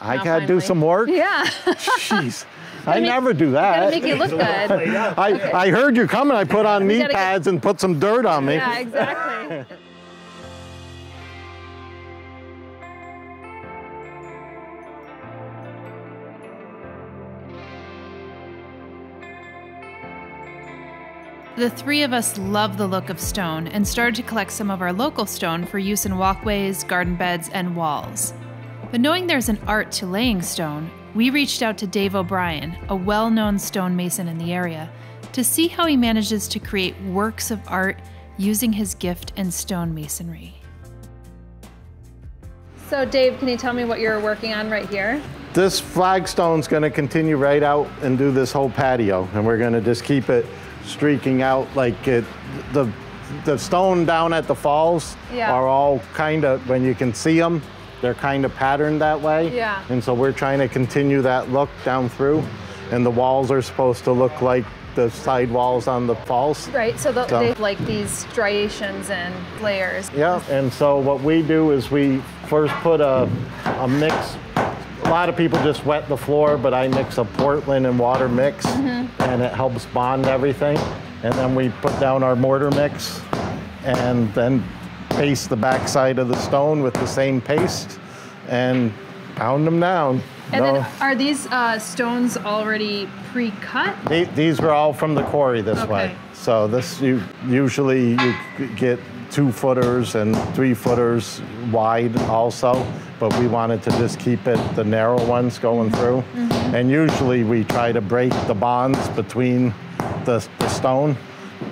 I now, gotta do some work. Yeah. Jeez, I make- never do Gotta that. make you look good. I, I heard you coming. I put on knee gotta get- pads and put some dirt on me. Yeah, exactly. The three of us love the look of stone and started to collect some of our local stone for use in walkways, garden beds, and walls. But knowing there's an art to laying stone, we reached out to Dave O'Brien, a well known stonemason in the area, to see how he manages to create works of art using his gift in stonemasonry. So, Dave, can you tell me what you're working on right here? This flagstone's gonna continue right out and do this whole patio, and we're gonna just keep it streaking out like it, the, the stone down at the falls Yeah. are all kind of, when you can see them, they're kind of patterned that way. Yeah. And so we're trying to continue that look down through, and the walls are supposed to look like the side walls on the falls. Right, so, the, So- they have like these striations and layers. Yeah, and so what we do is we first put a, a mix. A lot of people just wet the floor, but I mix a Portland and water mix, mm-hmm. and it helps bond everything. And then we put down our mortar mix, and then paste the backside of the stone with the same paste, and pound them down. And No- then are these uh, stones already pre-cut? The- These were all from the quarry this way. Okay. So this, you, usually you get two footers and three footers wide also, but we wanted to just keep it the narrow ones going through. And usually we try to break the bonds between the, the stone,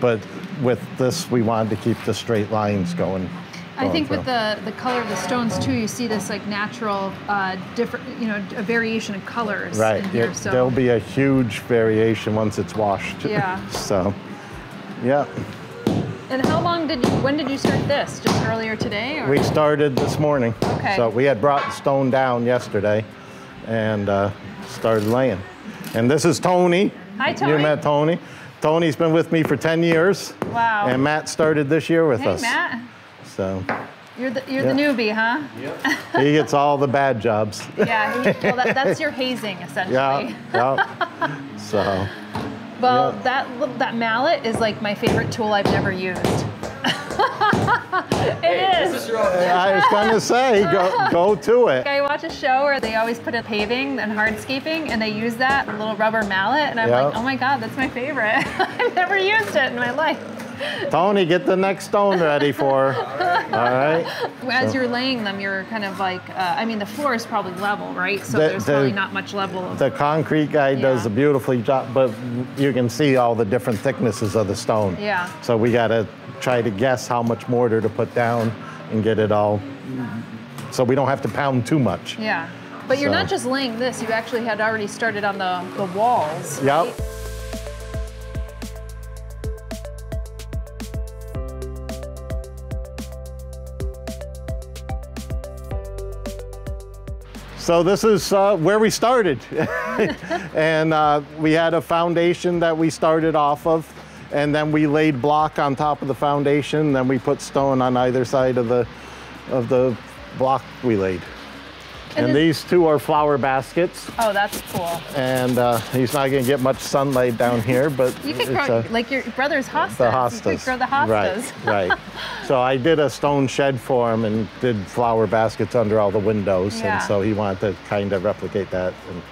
but with this, we wanted to keep the straight lines going. I think with the, the color of the stones too, you see this like natural, uh, different, you know, a variation of colors Right, in here. it- so there'll be a huge variation once it's washed. Yeah. So, yeah. And how long did you? When did you start this? Just earlier today? Or? We started this morning. Okay. So we had brought the stone down yesterday and uh, started laying. And this is Tony. Hi, Tony. You met Tony. Tony's been with me for 10 years. Wow. And Matt started this year with hey, us. Matt, So you're the you're Yeah. the newbie, huh? Yep. he gets all the bad jobs. Yeah. he- well, that, that's your hazing essentially. yeah, yeah. So, Well, Yeah. that that mallet is like my favorite tool I've never used. it is. I was gonna say, go, go to it. I watch a show where they always put a paving and hardscaping, and they use that little rubber mallet, and I'm Yeah. like, oh my god, that's my favorite. I've never used it in my life. Tony, get the next stone ready for her. All right. As you're laying them, you're kind of like, uh, I mean, the floor is probably level, right? So The- there's the- really not much level. Of, The concrete guy does a beautifully job, but you can see all the different thicknesses of the stone. Yeah. So we got to try to guess how much mortar to put down and get it all, so we don't have to pound too much. yeah. But you're So- not just laying this; you actually had already started on the the walls. Yep. right? So this is uh, where we started. and uh, we had a foundation that we started off of, and then we laid block on top of the foundation, then we put stone on either side of the, of the block we laid. And And, these two are flower baskets, Oh, that's cool. and uh, he's not gonna get much sunlight down here, but You could grow a- like your brother's hostas. the You hostas. could grow the hostas. Right, right. So I did a stone shed for him and did flower baskets under all the windows. Yeah. And so he wanted to kind of replicate that and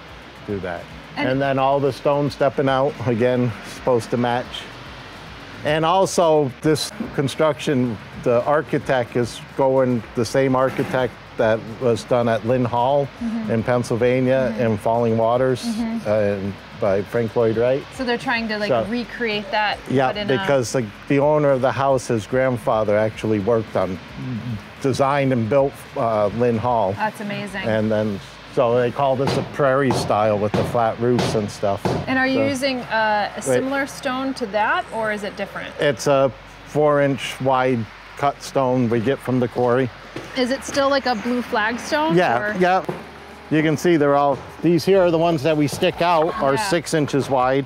do that. And- And, then all the stone stepping out, again, supposed to match. And also this construction, the architect is going, the same architect that was done at Lynn Hall Mm-hmm. in Pennsylvania in Falling Waters uh, and by Frank Lloyd Wright. So they're trying to like So- recreate that. Yeah, in a- because the, the owner of the house, his grandfather actually worked on, designed and built uh, Lynn Hall. that's amazing. And then, so they call this a prairie style with the flat roofs and stuff. And are you So using uh, a similar stone to that, or is it different? It's a four inch wide cut stone we get from the quarry. Is it still like a blue flagstone? Yeah, or- yeah. You can see they're all, these here are the ones that we stick out are Yeah. six inches wide.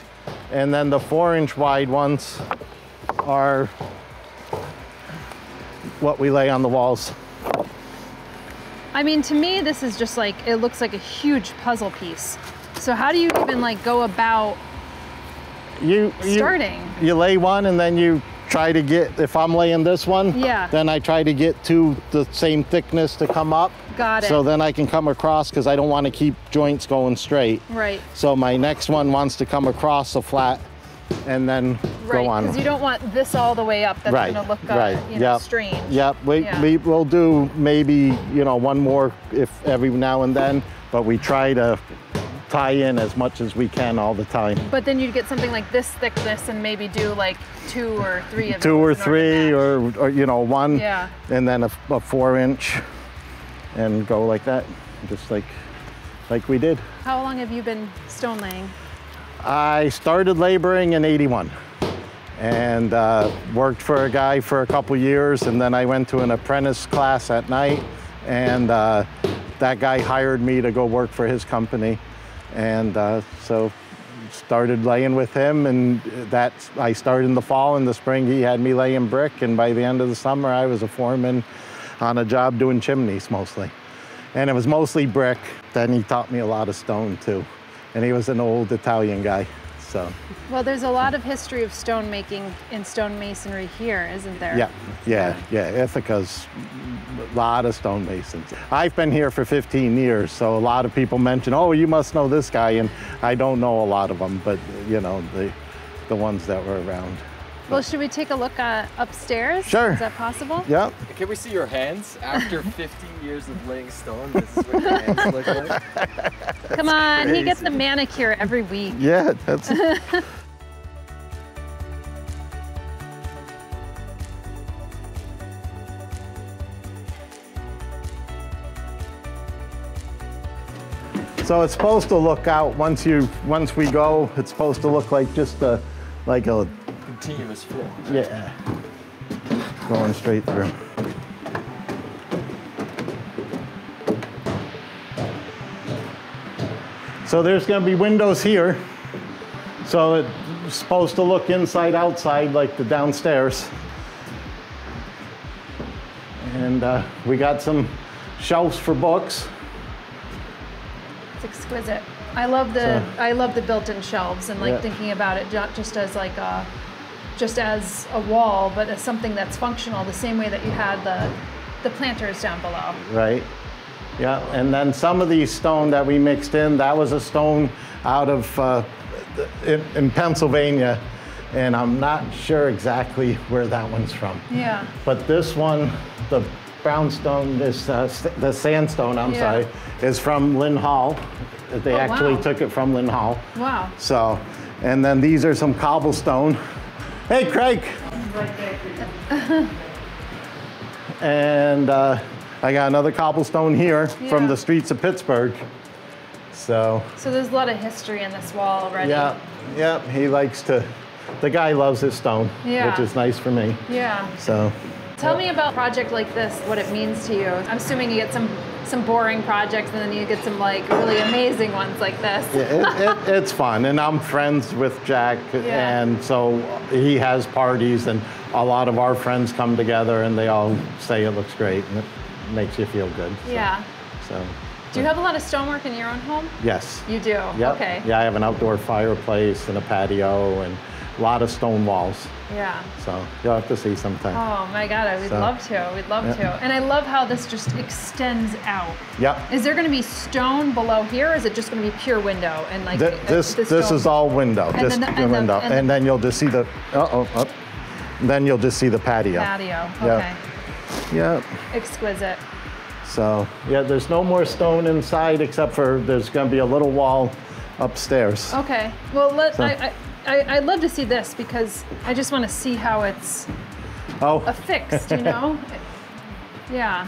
And then the four inch wide ones are what we lay on the walls. I mean, to me, this is just like it looks like a huge puzzle piece. So how do you even like go about You, you starting? You lay one and then you try to get. If I'm laying this one, Yeah. Then I try to get to the same thickness to come up. Got it. So then I can come across because I don't want to keep joints going straight. Right. So my next one wants to come across the flat and then Right, go on. because you don't want this all the way up. That's right. going to look, uh, right. you know, yep. strange. Yep. We, Yeah. we will do maybe, you know, one more if every now and then, but we try to tie in as much as we can all the time. But then you'd get something like this thickness and maybe do like two or three of Two or in order to three or, or, you know, one. Yeah. And then a, a four inch and go like that, just like, like we did. How long have you been stone laying? I started laboring in 81 and uh, worked for a guy for a couple years and then I went to an apprentice class at night and uh, that guy hired me to go work for his company and uh, so started laying with him and that's I started in the fall in the spring he had me laying brick. And by the end of the summer I was a foreman on a job doing chimneys mostly. And it was mostly brick. Then he taught me a lot of stone too. And he was an old Italian guy so. Well, there's a lot of history of stone making in stone masonry here, isn't there? yeah yeah yeah. Ithaca's a lot of stonemasons. I've been here for 15 years so a lot of people mention oh you must know this guy and I don't know a lot of them but you know the the ones that were around Well, should we take a look uh, upstairs? Sure. Is that possible? yep Can we see your hands after 15 years of laying stone? This is what your hands look like. Come on, he gets crazy. the manicure every week. yeah that's So it's supposed to look out once you once we go. It's supposed to look like just a like a Continuous flow. yeah going straight through. So there's going to be windows here. So it's supposed to look inside outside like the downstairs. And uh, we got some shelves for books. It's exquisite. I love the So- I love the built-in shelves and like Yeah. thinking about it not just as like a just as a wall, but as something that's functional, the same way that you had the the planters down below. Right. Yeah, and then some of these stone that we mixed in, that was a stone out of uh, in, in Pennsylvania, and I'm not sure exactly where that one's from. Yeah. But this one, the brownstone, this uh, the sandstone, I'm Yeah. sorry, is from Lynn Hall. They Oh, actually wow. took it from Lynn Hall. Wow. So, and then these are some cobblestone. Hey, Craig. and uh, I got another cobblestone here from the streets of Pittsburgh. So, So there's a lot of history in this wall already. yeah, yeah, he likes to, the guy loves his stone, Yeah. which is nice for me. Yeah. So, Tell me about a project like this, what it means to you. I'm assuming you get some some boring projects and then you get some like really amazing ones like this. yeah, it, it, it's fun, and I'm friends with Jack, Yeah. and so he has parties, and a lot of our friends come together, and they all say it looks great, and it makes you feel good. Yeah. So, Do you have a lot of stonework in your own home? yes. You do. Yep. Okay. Yeah, I have an outdoor fireplace and a patio, and a lot of stone walls. Yeah. So you'll have to see sometime. Oh my God, I would So, love to. We'd love yeah. to. And I love how this just extends out. Yep. Is there going to be stone below here, or is it just going to be pure window and like Th- uh, this the this is all window, And then the- the and the- window, and and, the- then you'll just see the. Uh oh. Up. Then you'll just see the patio. patio? Yeah. Okay. Yep. Exquisite. So yeah, there's no more stone inside except for there's going to be a little wall upstairs. Okay. Well, let, So- I, I, I, I'd love to see this because I just want to see how it's Oh, affixed, you know? yeah.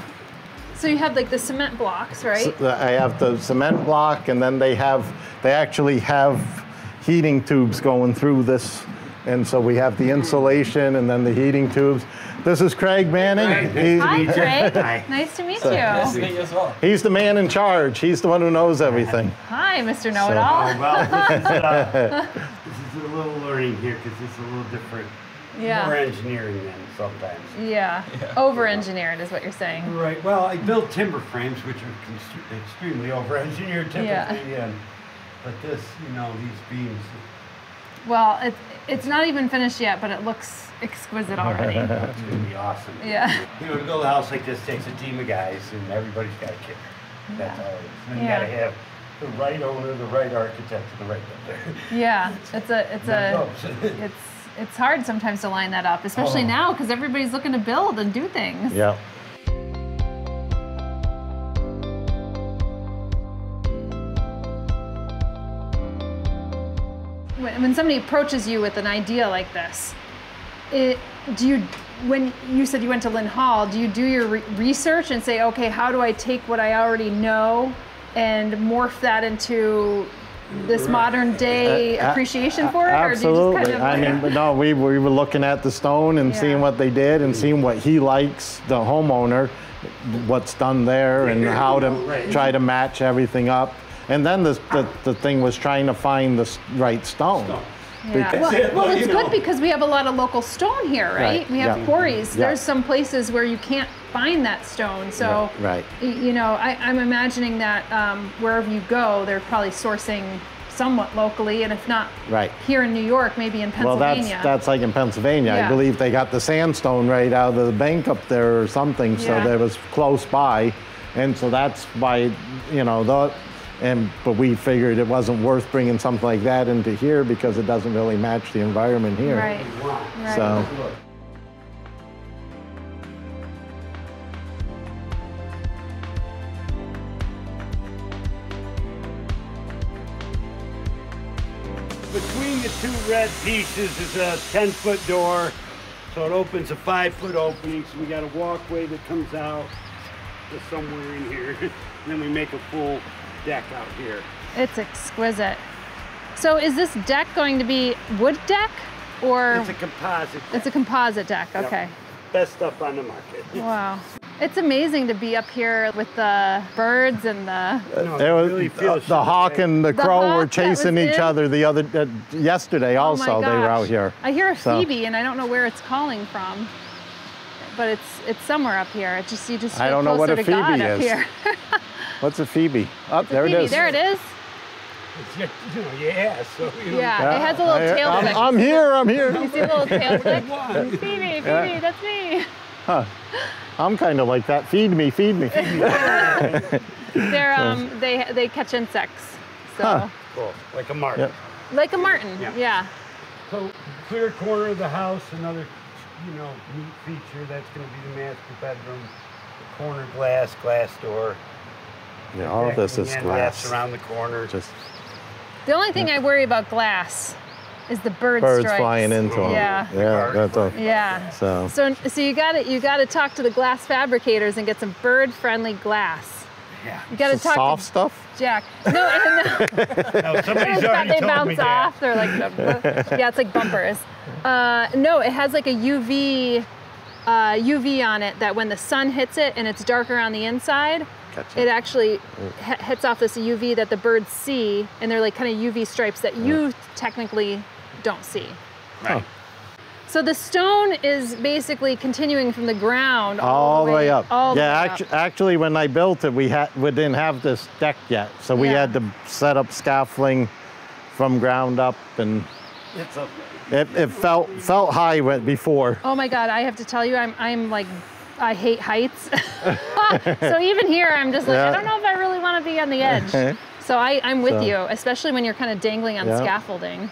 So you have like the cement blocks, right? So I have the cement block, and then they have, they actually have heating tubes going through this. And so we have the insulation and then the heating tubes. This is Craig Manning. He- Hi, Craig. Hi. Nice to meet So- Nice to meet you as well. he's the man in charge. He's the one who knows everything. Hi, Mr. Oh, Know-It-All. well, this is, this is a little learning here because it's a little different Yeah. more engineering than sometimes. Yeah. Over engineered is what you're saying. Right. Well, I built timber frames, which are const- extremely over-enginered typically, Yeah. and but this, you know, these beams. Well, it, it's not even finished yet, but it looks exquisite already. It's gonna be awesome. Yeah. You know, to build a house like this takes a team of guys, and everybody's got a kicker. That's all it is. And you Yeah. gotta have the right owner, the right architect, the right builder. Yeah. It's a it's a it's it's hard sometimes to line that up, especially Oh. now because everybody's looking to build and do things. Yeah. when, when somebody approaches you with an idea like this, it, do you, when you said you went to Lynn Hall, do you do your re- research and say, okay, how do I take what I already know and morph that into this modern day A- a- appreciation uh, for it? Absolutely. Or do you just kind of I like- mean, no, we, we were looking at the stone and Yeah. seeing what they did and seeing what he likes, the homeowner, what's done there and how to oh, try to match everything up. And then the, the, the thing was trying to find the right stone. Stone. Yeah. Well, it, well, well, it's good know. because we have a lot of local stone here, right? Right, We have yeah. quarries. Yeah. There's some places where you can't find that stone. So, Right. you know, I, I'm imagining that um, wherever you go, they're probably sourcing somewhat locally, and if not Right. here in New York, maybe in Pennsylvania. Well, Pennsylvania. that's that's like in Pennsylvania. Yeah. I believe they got the sandstone right out of the bank up there or something, so Yeah. that was close by, and so that's why you know the. And but we figured it wasn't worth bringing something like that into here because it doesn't really match the environment here. right. Right. So Between the two red pieces is a 10 foot door, so it opens a five foot opening. So we got a walkway that comes out to somewhere in here. and then we make a full deck out here. It's exquisite. So, is this deck going to be wood deck, or It's a composite. it's a composite deck? Yep. Okay. Best stuff on the market. Wow. It's amazing to be up here with the birds and the. No, it was, really the, feels the hawk and the The crow were chasing each in? other the other uh, yesterday. Oh Also, they were out here. I hear a So- phoebe, and I don't know where it's calling from, but it's it's somewhere up here. It just you just I don't know what closer a to God phoebe up is. here. What's a phoebe? Up there phoebe, it is. there it is. It's you know, yeah, so you know. Yeah, it has a little I- tail I'm. I'm here. I'm here. you see the little tail stick? Why? Phoebe, Phoebe, Yeah. that's me. Huh. I'm kind of like that. Feed me, feed me. They're um they they catch insects. So Huh. Cool, like a martin. Yep. like a martin. Yeah. yeah. So clear corner of the house, another, you know, neat feature. That's going to be the master bedroom. The corner glass, glass door. Yeah, all of this is and then wraps glass. around the corner. Just The only thing I worry about glass is the bird birds strikes. flying into them. Yeah. Yeah, that's all. Yeah. So, So, so you got to you got to talk to the glass fabricators and get some bird-friendly glass. yeah. You got to some talk soft to stuff. Jack. No, and No, somebody's they already told bounce me that. off. They're like, yeah, it's like bumpers. Uh, no, it has like a UV uh, UV on it that when the sun hits it and it's darker on the inside, Catch it actually mm. h- hits off this UV that the birds see, and they're like kind of UV stripes that you mm. technically don't see. Right. So the stone is basically continuing from the ground all the way up. All the yeah, way actu- up. actually, when I built it, we had we didn't have this deck yet, so we Yeah. had to set up scaffolding from ground up, and It's a, it, it felt felt high when, before. Oh my God, I have to tell you, I'm, I'm like, I hate heights. so even here, I'm just like, I don't know if I really want to be on the edge. So I, I'm with So- you, especially when you're kind of dangling on Yeah. scaffolding.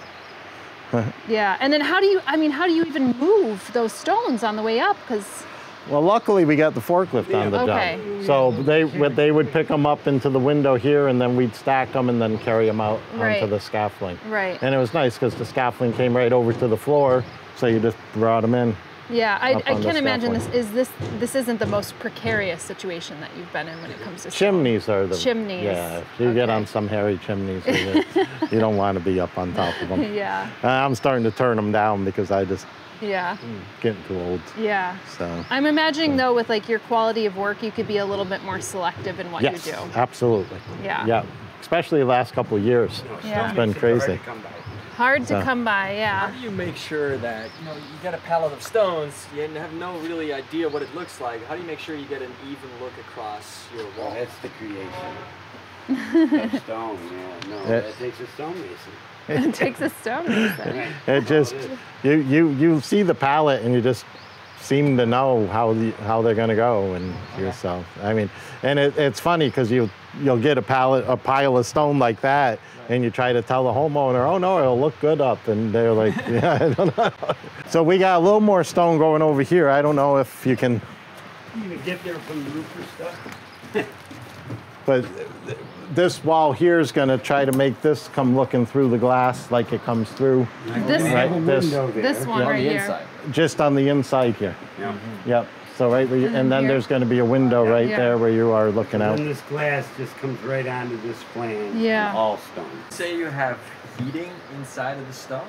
yeah, and then how do you? I mean, how do you even move those stones on the way up? Because Well, luckily we got the forklift on the Okay. job, so they would they would pick them up into the window here, and then we'd stack them and then carry them out Right. onto the scaffolding. Right. And it was nice because the scaffolding came right over to the floor, so you just brought them in. Yeah, I, I can't imagine this is this this isn't the most precarious situation that you've been in when it comes to stone. Chimneys are the Chimneys. Yeah, if you get on some hairy chimneys, you you don't want to be up on top of them. Yeah, uh, I'm starting to turn them down because I just yeah, mm, getting too old. yeah. So I'm imagining though, with like your quality of work, you could be a little bit more selective in what yes, you do. absolutely. Yeah. Yeah, especially the last couple of years. Yeah. It's been makes it hard crazy. to come by. Hard to come by, How do you make sure that you know you get a pallet of stones, you have no really idea what it looks like? How do you make sure you get an even look across your Well, wall? that's the creation of stone. Yeah, no, Yeah. that takes a stonemason. it takes a stone. mason. It just you you you see the palette and you just seem to know how the, how they're gonna go and yourself. I mean, and it, it's funny because you you'll get a pallet a pile of stone like that. And you try to tell the homeowner, oh no, it'll look good up. And they're like, yeah, I don't know. So we got a little more stone going over here. I don't know if you can, You even get there from the roof or stuff. but this wall here is gonna try to make this come looking through the glass like it comes through. This- Right, this- This one on right the here. inside. just on the inside here. Yeah. Yep. So right where you, and then here. there's going to be a window right Yeah. there where you are looking out. And this glass just comes right onto this flange. Yeah. All stone. Say you have heating inside of the stone?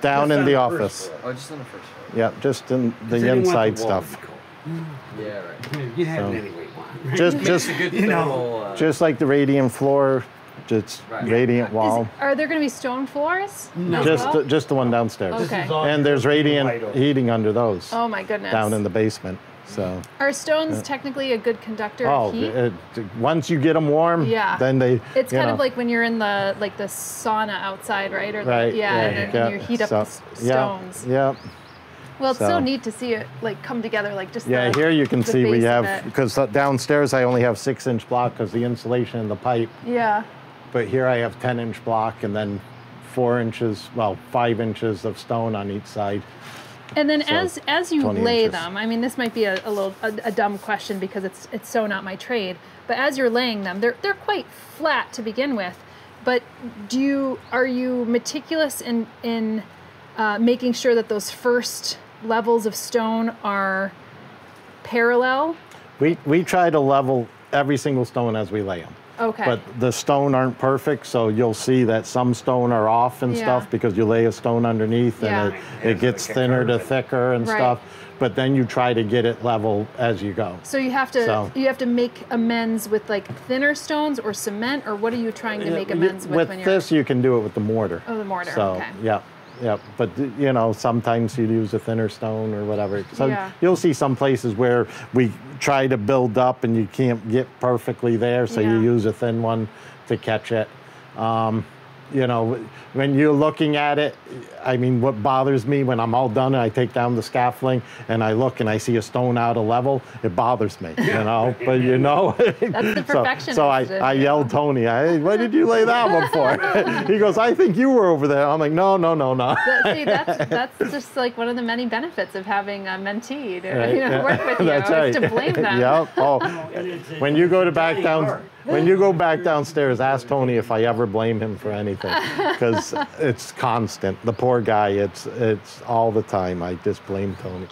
Down Just in the the office. first floor. Oh, just on the first floor. Yep, just in the Because they didn't want inside the stuff. be cold. Yeah, right. You have So- it any way you want. right? Just just It's a good You know, thermal, uh, just like the radiant floor, just Right. radiant Is, wall. are there going to be stone floors? No. Just well? the, just the one downstairs. Okay. And there's white radiant heating under those Oh my goodness. down in the basement. So Are stones uh, technically a good conductor oh, of heat? it, once you get them warm, Yeah. then they It's kind know, of like when you're in the like the sauna outside, right? Or the, right. yeah, and, then you heat up so- the s- yeah, stones. Yeah. Well, it's so, so- neat to see it like come together, like just Yeah, the, here you can see we have because downstairs I only have six inch block because the insulation in the pipe. Yeah. But here I have 10 inch block and then four inches, well, five inches of stone on each side. And then So, as as you lay inches. them, I mean, this might be a, a little a, a dumb question because it's it's so not my trade. But as you're laying them, they're they're quite flat to begin with. But do you are you meticulous in in uh, making sure that those first levels of stone are parallel? We, we try to level every single stone as we lay them. Okay. But the stone aren't perfect, so you'll see that some stone are off and Yeah. stuff because you lay a stone underneath Yeah. and it, it gets like thinner to thicker and Right. stuff. But then you try to get it level as you go. so you have to So- you have to make amends with like thinner stones or cement or what are you trying to make amends with, with when you're this, you can do it with the mortar. Oh, the mortar, So, okay. yeah, yeah. But you know, sometimes you use a thinner stone or whatever. So Yeah. you'll see some places where we try to build up and you can't get perfectly there, so you use a thin one to catch it. Um, you know, when you're looking at it, I mean, what bothers me when I'm all done and I take down the scaffolding and I look and I see a stone out of level, it bothers me, you know. But you know, That's the so, so I, uh, I you. yelled Tony, hey, what did you lay that one for? he goes, I think you were over there. I'm like, no, no, no, no. See, that's that's just like one of the many benefits of having a mentee to Right, you know yeah. work with you. That's right. to blame them. yep. Oh, And it's a- when you go to back down. When you go back downstairs, ask Tony if I ever blame him for anything, because it's constant. The poor guy, it's it's all the time. I just blame Tony.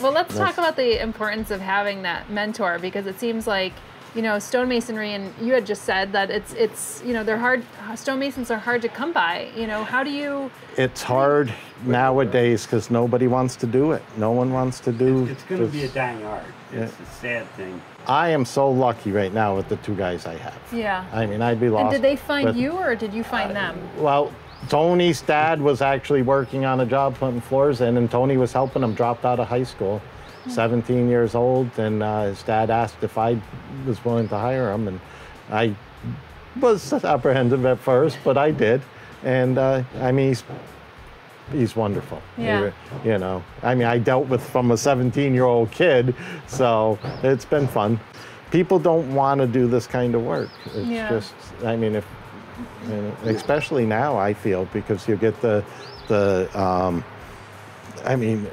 Well, let's That's- talk about the importance of having that mentor because it seems like you know stonemasonry, and you had just said that it's it's you know they're hard. Stonemasons are hard to come by. You know, how do you? It's hard nowadays because nobody wants to do it. No one wants to do. It's going to be a this. dying art. It's a sad thing. I am so lucky right now with the two guys I have. Yeah. I mean, I'd be lost. And did they find with- you, or did you find them? Well, Tony's dad was actually working on a job putting floors in, and Tony was helping him. Dropped out of high school, 17 years old, and uh, his dad asked if I was willing to hire him, and I was apprehensive at first, but I did. And uh, I mean, he's he's wonderful. Yeah. re- you know, I mean, I dealt with from a 17 year old kid, so it's been fun. People don't want to do this kind of work. It's Yeah. just, I mean, if especially now, I feel because you get the the. Um, I mean,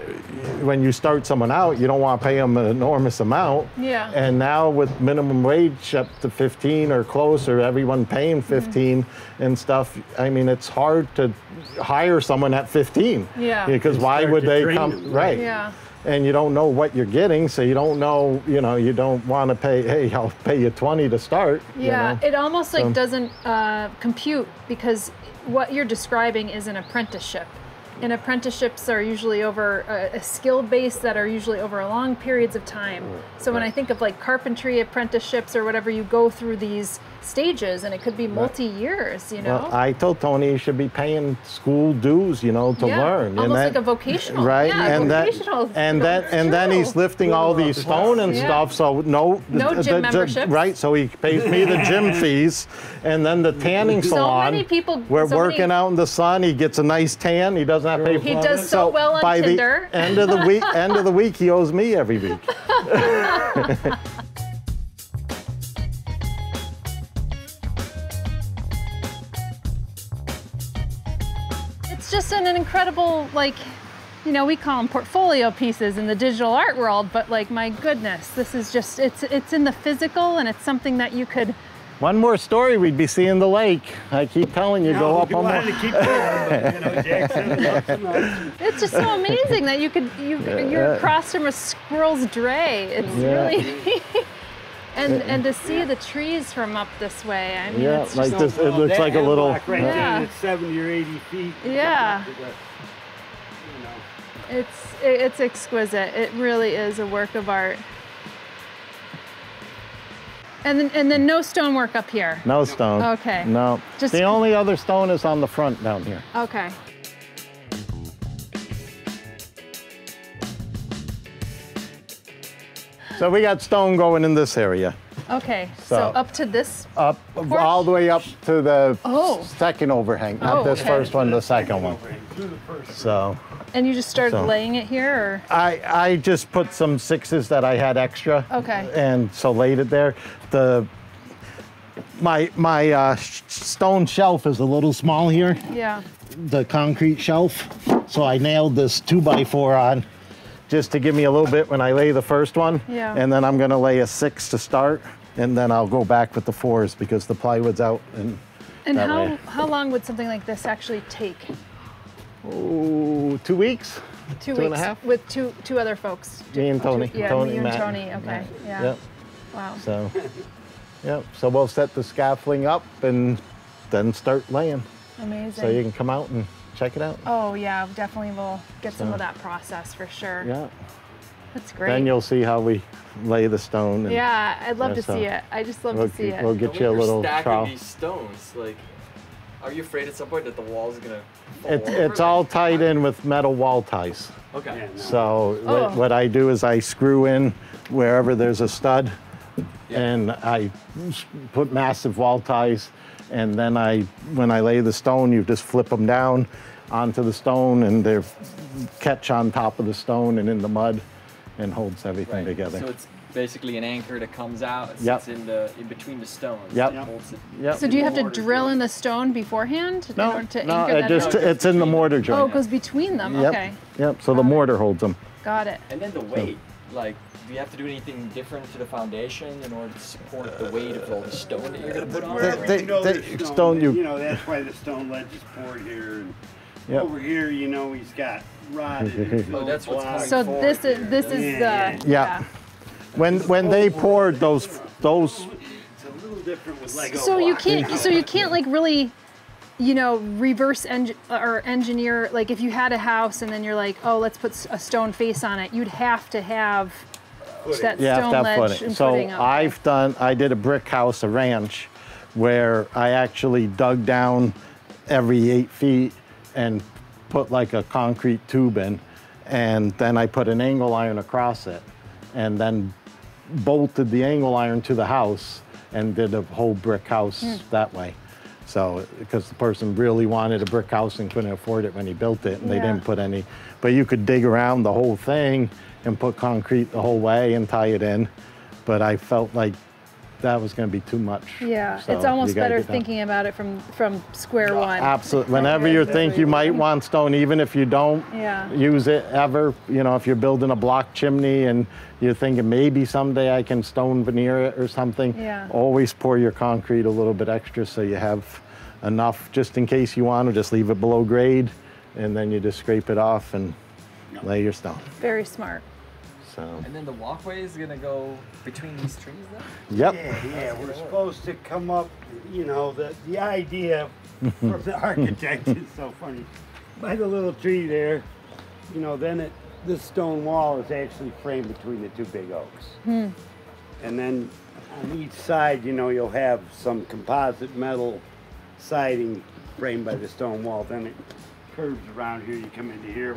when you start someone out, you don't want to pay them an enormous amount. Yeah. And now with minimum wage up to 15 or closer, everyone paying Mm-hmm. 15 and stuff. I mean, it's hard to hire someone at 15. Yeah. Because And why would they come? them, Right. Yeah. And you don't know what you're getting, so you don't know. You know, you don't want to pay. Hey, I'll pay you 20 to start. you Yeah, know? it almost like So- doesn't uh, compute because what you're describing is an apprenticeship. And apprenticeships are usually over a, a skill base that are usually over a long periods of time. So when I think of like carpentry apprenticeships or whatever, you go through these stages, and it could be multi years. You know. Well, I told Tony he should be paying school dues, you know, to Yeah, learn. almost that- like a vocational. Right, Yeah, and vocational. that, and then, and then he's True. lifting all these stone and Yeah. stuff. So no, No the- gym the- memberships. Right, so he pays me the gym fees, and then the tanning So salon. many people- We're so many- working out in the sun. He gets a nice tan. He doesn't have to pay. He for does so well on by Tinder. the end of the week, end of the week, he owes me every week. It's an incredible, like, you know, we call them portfolio pieces in the digital art world, but like, my goodness, this is just, it's, it's in the physical and it's something that you could, One more story, we'd be seeing the lake. I keep telling you, go up on wanted the. to keep going, but, you know, Jack said enough tonight. it's just so amazing that you could, you, you're across from a squirrel's dray. It's Yeah. really, and, and to see the trees from up this way, I mean, Yeah, it's like just, this. It looks like a little. Right Yeah. there, it's 70 or 80 feet. Yeah. You know. it's, it's exquisite. It really is a work of art. And then, and then no stonework up here. No stone. Okay. No. Just- the only other stone is on the front down here. Okay. So we got stone going in this area. Okay. So, So- up to this. Up all the way up to the Oh. second overhang. Not Oh, this okay. first one, the second one. Through the first. So And you just started So- laying it here, or I I just put some sixes that I had extra. Okay. And so laid it there. The my my uh, stone shelf is a little small here. yeah. the concrete shelf. So I nailed this two by four on just to give me a little bit when I lay the first one. Yeah. And then I'm gonna lay a six to start and then I'll go back with the fours because the plywood's out and And how way. how long would something like this actually take? Ooh, two weeks? Two, Two and a half? with two two other folks. Me and Tony. Yeah, Tony, you and Matt, Tony. Okay. Yeah. Yep. Wow. So yep. So we'll set the scaffolding up and then start laying. Amazing. So you can come out and check it out. Oh yeah, definitely we'll get some of that process for sure. Yeah. That's great. Then you'll see how we lay the stone. And yeah, I'd love Yeah, to so see it. I just love We'll, to see it. we'll get when you a little stacking trowel. these stones, like, are you afraid at some point that the wall's gonna fall It, over? it's all tied in with metal wall ties. Okay. Yeah, no. So Oh. what, what I do is I screw in wherever there's a stud, Yeah. and I put massive wall ties, and then I, when I lay the stone, you just flip them down onto the stone, and they catch on top of the stone and in the mud, and holds everything Right. together. So it's basically an anchor that comes out. It Yep. sits in the in between the stones. Yep. that holds it. Yep. so do you have to drill joint. in the stone beforehand in no, order to no, anchor it that just in? it's in the mortar joint. Oh, it goes between them. yep, Okay, yep. So the mortar holds them. got it. And then the weight, like, do you have to do anything different to the foundation in order to support the uh, weight of all the stone that you're gonna put on? Wherever it? they- you know they- there's stone you- you know, that's why the stone ledge is poured here. And Yep. over here, you know, he's got rotted. Oh, that's what's So this is here. this is Yeah, the Yeah. When when they poured those those It's a little different with Lego So you can't so you can't like really you know reverse eng- or engineer like if you had a house and then you're like oh let's put a stone face on it you'd have to have that Yeah, stone have ledge footing. So footing. I've done. I did a brick house, a ranch, where I actually dug down every eight feet and put like a concrete tube in, and then I put an angle iron across it, and then bolted the angle iron to the house and did a whole brick house Hmm. that way. So, because the person really wanted a brick house and couldn't afford it when he built it, and they didn't put any. But you could dig around the whole thing and put concrete the whole way and tie it in. But I felt like that was going to be too much. yeah So it's almost better thinking about it from from square one Absolutely. Whenever you think you might want stone, even if you don't Yeah. use it ever, you know, if you're building a block chimney and you're thinking maybe someday I can stone veneer it or something, Yeah. always pour your concrete a little bit extra so you have enough just in case you want to just leave it below grade and then you just scrape it off and lay your stone. very smart So, And then the walkway is gonna go between these trees then? yep. Yeah, yeah, we're supposed to come up, you know, the, the idea from the architect is so funny. by the little tree there, you know, then it, this stone wall is actually framed between the two big oaks. Hmm. And then on each side, you know, you'll have some composite metal siding framed by the stone wall. Then it curves around here. You come into here.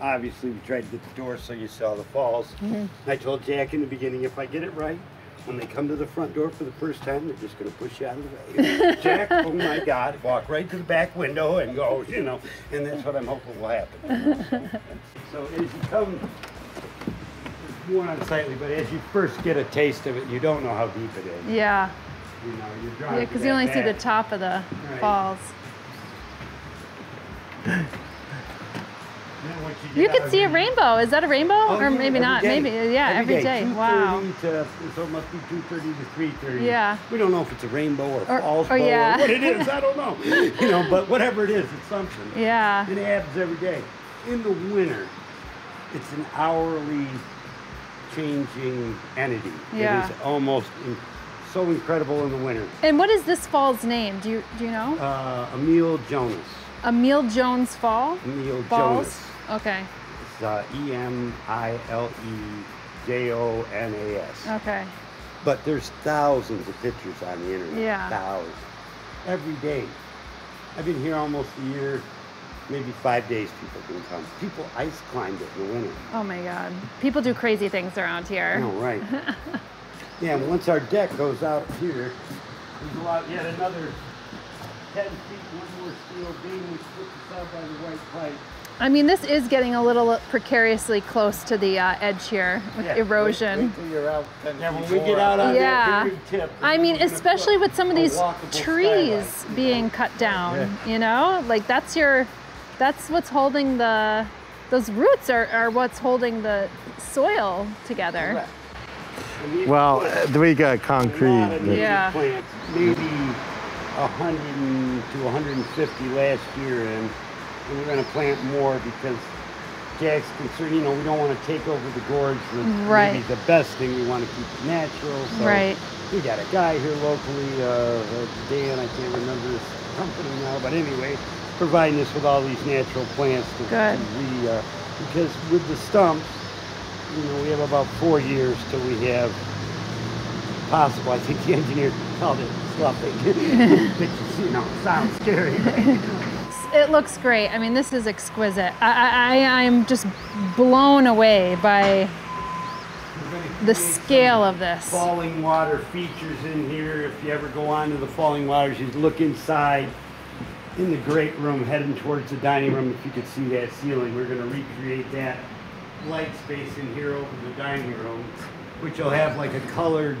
Obviously, we tried to get the door so you saw the falls. Mm-hmm. I told Jack in the beginning, if I get it right, when they come to the front door for the first time, they're just going to push you out of the way. Jack, oh my God, walk right to the back window and go, you know, and that's what I'm hoping will happen. so as you come, more unsightly, but as you first get a taste of it, you don't know how deep it is. Yeah. You know, you're drawn Yeah, because you only see the top of the Right. falls. And You could see a rainbow. Is that a rainbow? Oh, or maybe not. day. Maybe, yeah, every day. Wow. 2:30 To, so it must be 2.30 to 3.30. Yeah. We don't know if it's a rainbow or a Or- false or yeah. or what it is. I don't know. you know, but whatever it is, it's something. Yeah. It happens every day. In the winter, it's an hourly changing entity. Yeah. It is almost in, so incredible in the winter. And what is this fall's name? Do you do you know? Uh, Emil Jonas. Emil Jones Fall. Emil Falls. Jonas. Okay. It's uh, E M I L E J O N A S. Okay. But there's thousands of pictures on the internet. Yeah. Thousands. Every day. I've been here almost a year. Maybe five days people can come. People ice climbed it in the winter. Oh my God. People do crazy things around here. Oh, right. yeah, and once our deck goes out here, we go out yet another 10 feet, one more steel beam, which puts us out by the white pipe. I mean, this is getting a little precariously close to the uh, edge here with Yeah, erosion. Wait till you're out 10 Yeah, when feet we more. get out on Yeah. that very tip. I mean, we're gonna especially put with some of a these walkable trees skylight. being cut down, you know? Like that's your that's what's holding the those roots are, are what's holding the soil together. Correct. And we Well, put uh, we got a lot concrete. of native Yeah. plants, maybe 100 and- to 150 last year, and, and we're going to plant more because Jack's concerned, you know, we don't want to take over the gorge. That's Right. maybe the best thing. We want to keep it natural. So Right. We got a guy here locally, uh, uh, Dan, I can't remember his company now, but anyway, providing us with all these natural plants to, Good. re, uh, because with the stumps, you know, we have about four years till we have possible. I think the engineer called it sloughing, which you know, sounds scary. It looks great. I mean, this is exquisite. I, I, I'm just blown away by the scale of this. falling water features in here. If you ever go onto the falling waters, you look inside in the great room heading towards the dining room. If you could see that ceiling, we're going to recreate that light space in here over the dining room, which will have like a colored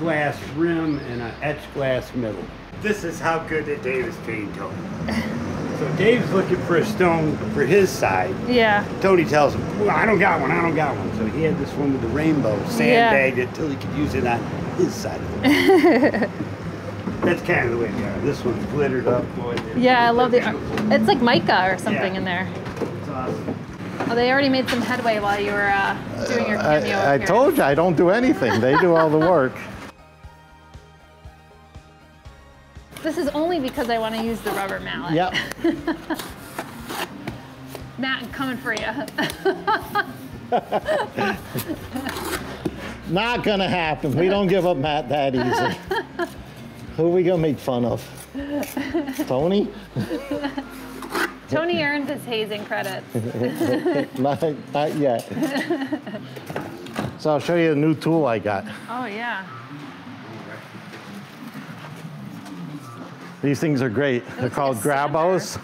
glass rim and an etched glass middle. This is how good that Dave is paying Tony. So Dave's looking for a stone for his side. Yeah. Tony tells him, well, I don't got one, I don't got one. So he had this one with the rainbow, sandbagged it till he could use it on his side of the room. That's kind of the way they are. This one's glittered up. Boy, Yeah, I love the. It's like mica or something Yeah. in there. It's awesome. Oh, they already made some headway while you were uh, doing your cameo. I, I told you I don't do anything. They do all the work. This is only because I want to use the rubber mallet. Yep. Matt, I'm coming for you. Not gonna happen. We don't give up Matt that easy. Who are we gonna make fun of? Tony? Tony earned his hazing credits. not, not yet. So I'll show you a new tool I got. Oh yeah. These things are great. They're called like grabos.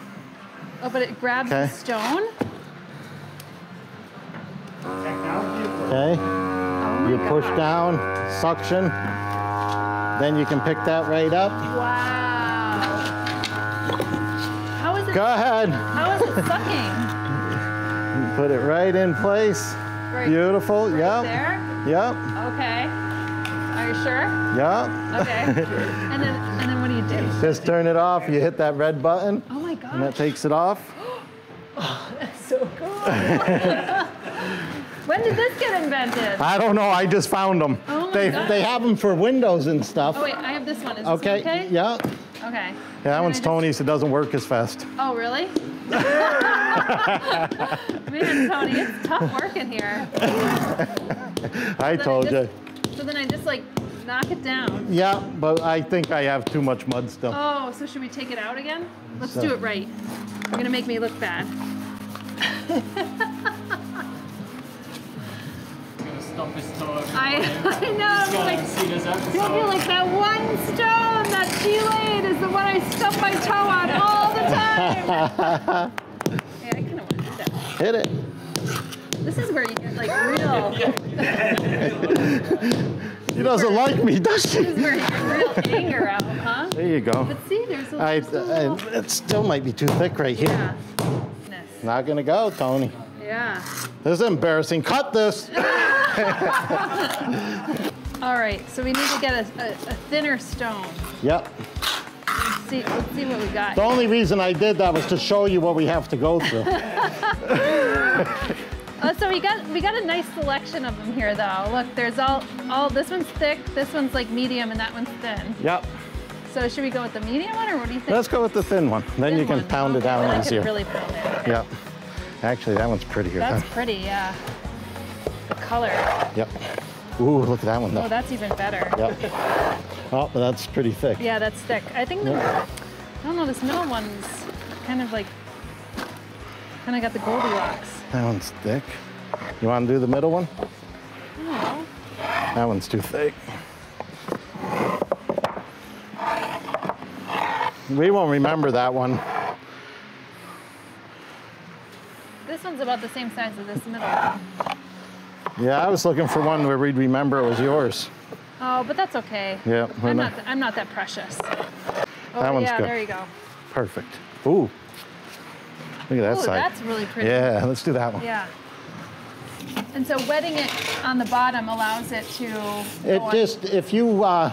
Oh, but it grabs the Okay. stone. Technology. Okay. Oh You push down, suction. Then you can pick that right up. Wow. How is it? Go ahead. How is it sucking? You put it right in place. Right, Beautiful. right Yep. there. Yep. Okay. Are you sure? Yep. Okay. and then and then Just turn it off. You hit that red button, Oh my and that takes it off. Oh, that's so cool. when did this get invented? I don't know. I just found them. Oh my they God. they have them for windows and stuff. Oh wait, I have this one. Is okay. this one okay? Yeah. Okay. Yeah, that one's just- Tony's. It doesn't work as fast. Oh really? Man, Tony, it's tough working here. I told you. So then I just like knock it down. Yeah, but I think I have too much mud still. Oh, so should we take it out again? Let's So- do it right. You're gonna make me look bad. Gonna stump his toe I, I know. I'm like, see this feel like that one stone that she laid is the one I stump my toe on all the time. yeah, I kind of want to do that. Hit it. This is where you get like real. She doesn't like me, does she? is where you real anger out, huh? There you go. But see, there's a I, there's a little. I, it still might be too thick right here. yeah. Not gonna go, Tony. Yeah. This is embarrassing. Cut this. All right, so we need to get a, a, a thinner stone. Yep. Let's see, let's see what we got. The only reason I did that was to show you what we have to go through. Oh, so we got we got a nice selection of them here, though. Look, there's all all. This one's thick, this one's like medium, and that one's thin. yep. So should we go with the medium one, or what do you think? Let's go with the thin one. Then you can one. pound it Okay, down then I easier. can really pound it. Yep. Actually, that one's prettier. That's huh? pretty, yeah. The color. Yep. Ooh, look at that one though. Oh, that's even better. Yep. Oh, but that's pretty thick. Yeah, that's thick. I think the, I don't know, this middle one's kind of like, kind of got the Goldilocks. That one's thick. You want to do the middle one? Oh, That one's too thick. We won't remember that one. this one's about the same size as this middle one. Yeah, I was looking for one where we'd remember it was yours. Oh, but that's okay. Yeah, I'm not- not, I'm not that precious. Oh, That one's yeah, good. there you go. Perfect. Ooh. Look at that Ooh, side. that's really pretty. Yeah, let's do that one. Yeah. And so wetting it on the bottom allows it to. It go on- just, if you uh,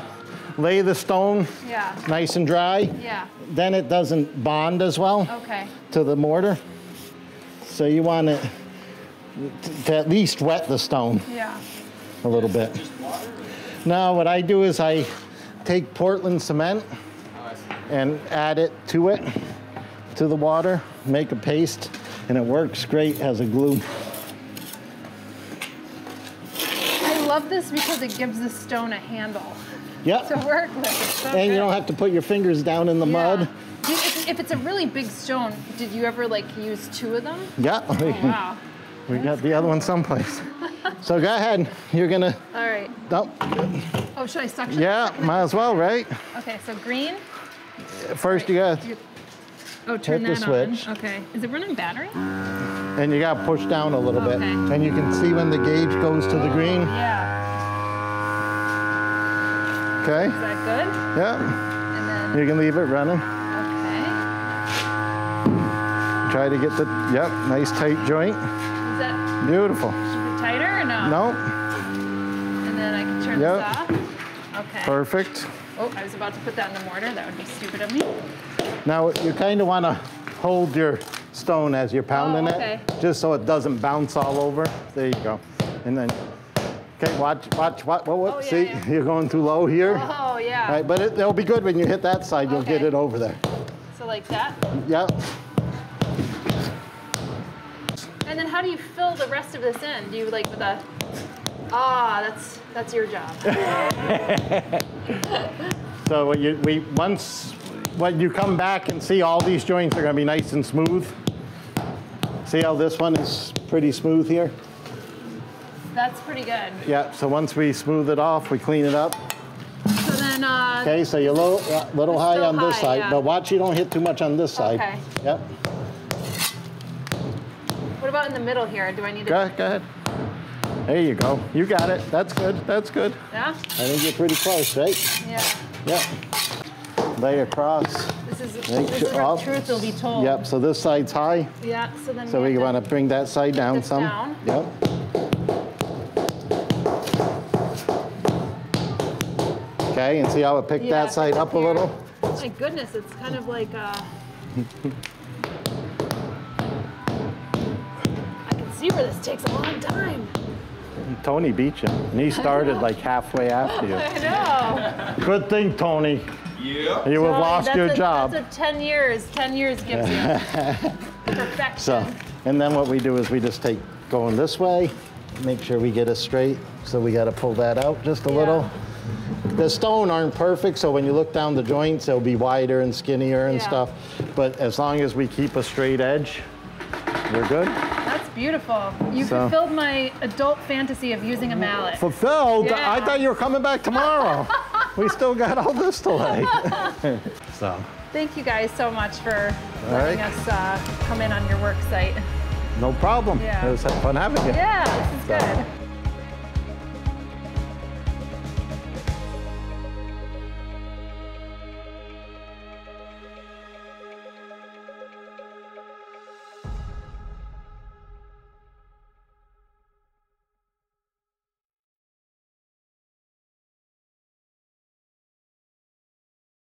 lay the stone Yeah. nice and dry, Yeah. then it doesn't bond as well Okay. to the mortar. So you want it to- to at least wet the stone Yeah. a little bit. Now what I do is I take Portland cement and add it to it, to the water, make a paste, and it works great as a glue. I love this because it gives the stone a handle Yep. to work with. So And you don't have to put your fingers down in the Yeah. mud. You- if, if it's a really big stone, did you ever like use two of them? Yeah. Oh, wow. we got the other one someplace. so go ahead. You're gonna. All right. Nope. Oh, should I suction? Yeah, might as well, right? Okay, so green. First you got, Oh, turn Hit the that on. switch. Okay. Is it running battery? and you got to push down a little bit, Okay. and you can see when the gauge goes to the green. Yeah. Okay. Is that good? Yeah. And then. You can leave it running. Okay. Try to get the yep, nice tight joint. Is that Beautiful. should it tighter or no? Nope. And then I can turn Yep. this off. Okay. Perfect. Oh, I was about to put that in the mortar. That would be stupid of me. Now you kind of want to hold your stone as you're pounding Oh, okay. it, just so it doesn't bounce all over. There you go. And then, okay, watch, watch, watch. Whoa, whoa, Oh, yeah, see, yeah. you're going too low here. Oh yeah. Right, but it, it'll be good when you hit that side. You'll get it over there. So like that. Yep. And then how do you fill the rest of this in? Do you like with a Ah, that's that's your job. So what you, we once when you come back and see all these joints are going to be nice and smooth. See how this one is pretty smooth here? That's pretty good. Yeah. So once we smooth it off, we clean it up. So then uh Okay. So you're a little, uh, little high on this high, side, yeah. but watch you don't hit too much on this side. Okay. Yep. what about in the middle here? Do I need to Go, go ahead. There you go. You got it. That's good. That's good. Yeah? I think you're pretty close, right? Yeah. Yep. Lay across. This is Make this is where up. truth will be told. Yep. So this side's high. Yeah. So then So we have want to bring that side down some. down. Yep. Okay, and see how it picked Yeah, that side pick up a here. little? My goodness, it's kind of like uh I can see where this takes a long time. Tony beat you, and he started like halfway after you. I know. Good thing, Tony. Yep. you have Totally. lost That's your a- job. That's a 10 years. 10 years gives you perfection. So, and then what we do is we just take going this way, make sure we get it straight. So we got to pull that out just a Yeah. little. The stone aren't perfect, so when you look down the joints, they'll be wider and skinnier and Yeah. stuff. But as long as we keep a straight edge, we're good. That's beautiful. You So- fulfilled my adult fantasy of using a mallet. Fulfilled? Yeah. I thought you were coming back tomorrow. we still got all this delay. so, Thank you guys so much for All letting right. us uh, come in on your work site. no problem. Yeah. It was fun having you. Yeah, this is So- good.